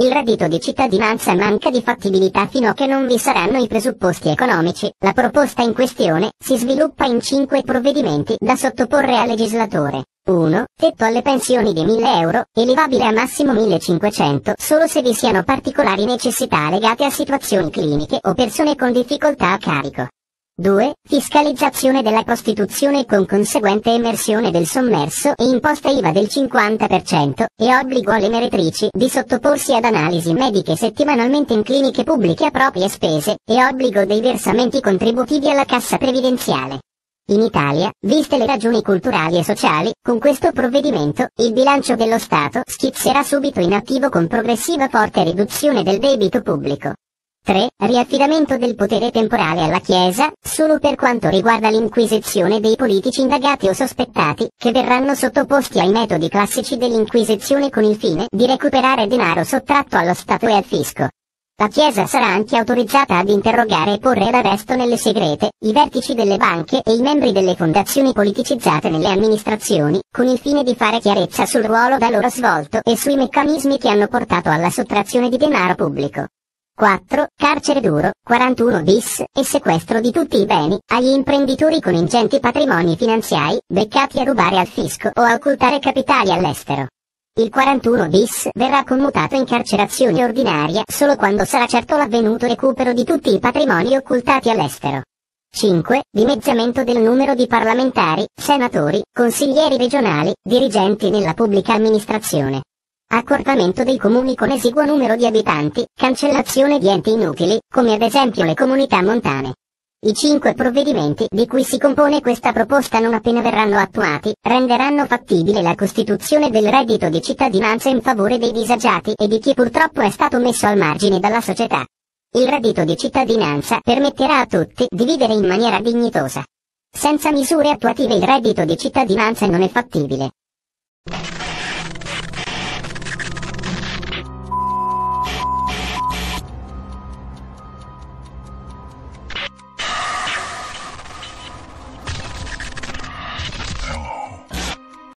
il reddito di cittadinanza manca di fattibilità fino a che non vi saranno i presupposti economici. La proposta in questione si sviluppa in cinque provvedimenti da sottoporre al legislatore. 1. Tetto alle pensioni di 1000 euro, elevabile a massimo 1500 solo se vi siano particolari necessità legate a situazioni cliniche o persone con difficoltà a carico. 2. Fiscalizzazione della prostituzione con conseguente emersione del sommerso e imposta IVA del 50% e obbligo alle meretrici di sottoporsi ad analisi mediche settimanalmente in cliniche pubbliche a proprie spese e obbligo dei versamenti contributivi alla cassa previdenziale. In Italia, viste le ragioni culturali e sociali, con questo provvedimento, il bilancio dello Stato schizzerà subito in attivo con progressiva forte riduzione del debito pubblico. 3. Riaffidamento del potere temporale alla Chiesa, solo per quanto riguarda l'inquisizione dei politici indagati o sospettati, che verranno sottoposti ai metodi classici dell'inquisizione con il fine di recuperare denaro sottratto allo Stato e al fisco. La Chiesa sarà anche autorizzata ad interrogare e porre ad arresto nelle segrete i vertici delle banche e i membri delle fondazioni politicizzate nelle amministrazioni, con il fine di fare chiarezza sul ruolo da loro svolto e sui meccanismi che hanno portato alla sottrazione di denaro pubblico. 4. Carcere duro, 41 bis, e sequestro di tutti i beni, agli imprenditori con ingenti patrimoni finanziari, beccati a rubare al fisco o a occultare capitali all'estero. Il 41 bis verrà commutato in carcerazione ordinaria solo quando sarà certo l'avvenuto recupero di tutti i patrimoni occultati all'estero. 5. Dimezzamento del numero di parlamentari, senatori, consiglieri regionali, dirigenti nella pubblica amministrazione. Accorpamento dei comuni con esiguo numero di abitanti, cancellazione di enti inutili, come ad esempio le comunità montane. I cinque provvedimenti di cui si compone questa proposta non appena verranno attuati, renderanno fattibile la costituzione del reddito di cittadinanza in favore dei disagiati e di chi purtroppo è stato messo al margine dalla società. Il reddito di cittadinanza permetterà a tutti di vivere in maniera dignitosa. Senza misure attuative il reddito di cittadinanza non è fattibile.